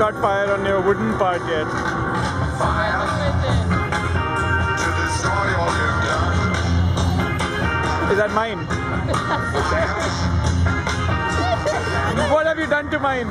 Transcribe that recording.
Got fire on your wooden part yet. Is that mine? what have you done to mine?